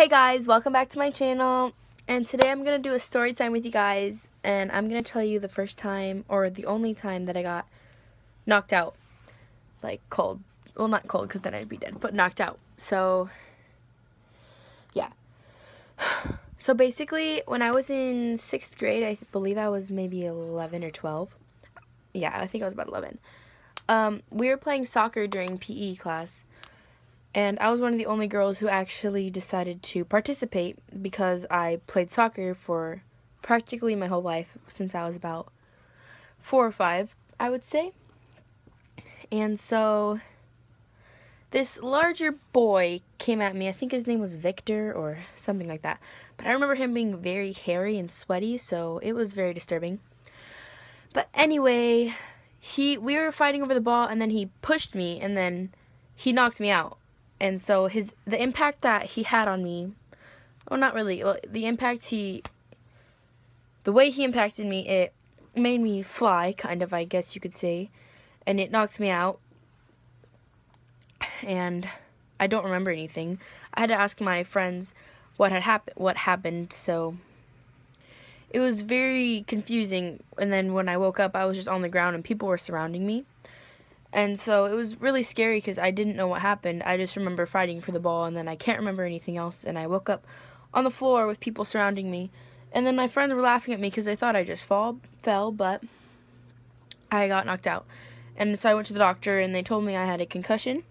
Hey guys, welcome back to my channel. And today I'm going to do a story time with you guys. And I'm going to tell you the first time, or the only time that I got knocked out. Like cold. Well, not cold because then I'd be dead, but knocked out. So, yeah. So basically, when I was in 6th grade, I believe I was maybe 11 or 12. Yeah, I think I was about 11. Um, we were playing soccer during PE class and I was one of the only girls who actually decided to participate because I played soccer for practically my whole life since I was about four or five, I would say. And so this larger boy came at me. I think his name was Victor or something like that. But I remember him being very hairy and sweaty, so it was very disturbing. But anyway, he we were fighting over the ball and then he pushed me and then he knocked me out and so his the impact that he had on me well not really well, the impact he the way he impacted me it made me fly kind of i guess you could say. And it knocked me out. And i don't remember anything. I had to ask my friends what had happened what happened so. It was very confusing. And then when i woke up i was just on the ground and people were surrounding me and so it was really scary because I didn't know what happened. I just remember fighting for the ball, and then I can't remember anything else. And I woke up on the floor with people surrounding me. And then my friends were laughing at me because they thought I just fall, fell, but I got knocked out. And so I went to the doctor, and they told me I had a concussion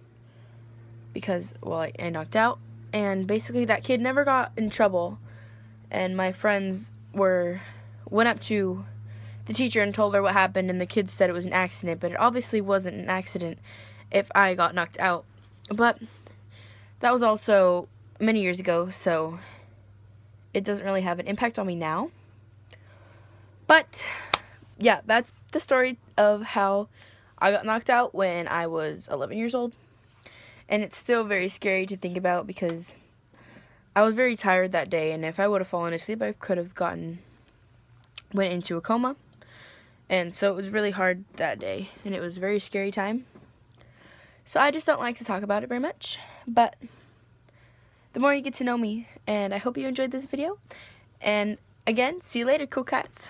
because, well, I, I knocked out. And basically, that kid never got in trouble. And my friends were went up to the teacher and told her what happened, and the kids said it was an accident, but it obviously wasn't an accident if I got knocked out. But that was also many years ago, so it doesn't really have an impact on me now. But yeah, that's the story of how I got knocked out when I was 11 years old. And it's still very scary to think about because I was very tired that day, and if I would have fallen asleep, I could have gotten went into a coma. And so it was really hard that day, and it was a very scary time. So I just don't like to talk about it very much, but the more you get to know me, and I hope you enjoyed this video. And again, see you later, cool cats.